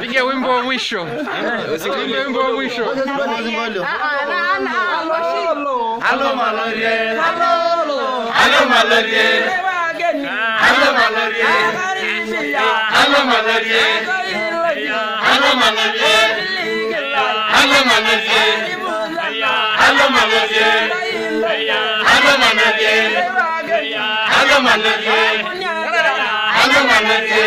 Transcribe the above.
Piga wimbo wa mwisho. Usiimbe wimbo wa mwisho. Halo Malorie. Halo Malorie. Halo Malorie. Halo Malorie. அகமனதே அகமனதே அகமனதே